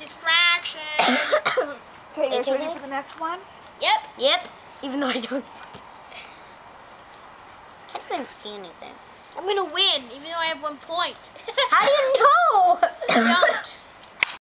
Distraction. Okay, you guys ready for the next one? yep. Yep. Even though I don't. I didn't see anything. I'm gonna win, even though I have one point. How do you know?